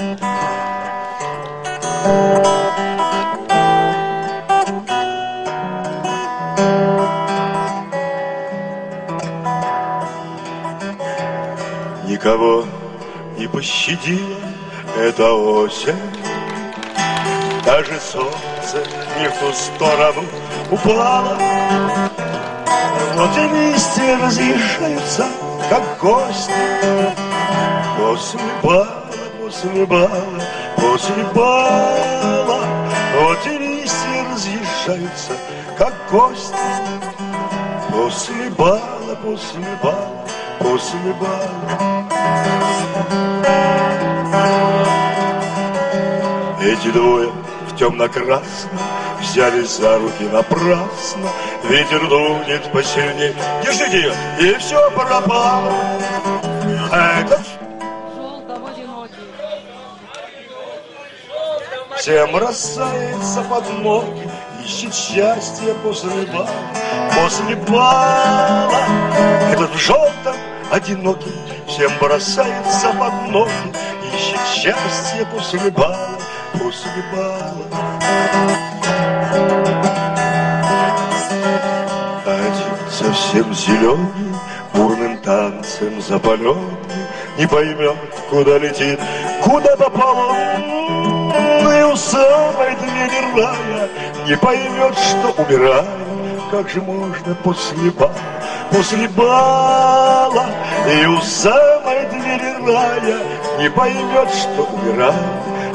Никого не пощадила эта осень. Даже солнце не в ту сторону упало Вот и листья разъезжаются, как гости. После бала, после бала, после бала Вот и листья разъезжаются, как гости После бала, после бала, после бала Эти двое в темно-красном Взялись за руки напрасно. Ветер дунет посильнее. Держите ее, и все пропало. Этот Всем бросается под ноги Ищет счастье после бала. После бала Этот в желтом одинокий Всем бросается под ноги Ищет счастье после бала После бала. Один совсем зеленый Бурным танцем запаленный Не поймет, куда летит Куда попал он самой двери рая Не поймет, что умирает Как же можно после бала После бала? И у самой двери рая Не поймет, что умирает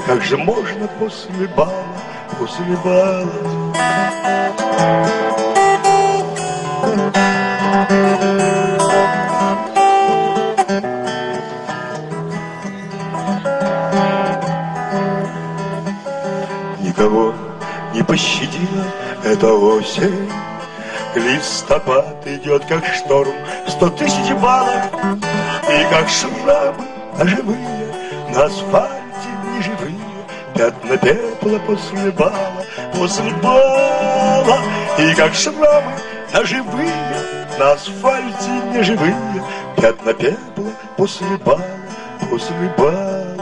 Как же можно после бала После бала Никого не пощадила эта осень. Листопад идет, как шторм, сто тысяч баллов. И как шрамы оживые на асфальте неживые. Пятна пепла после бала, после бала. И как шрамы оживые на асфальте неживые. Пятна пепла после бала, после бала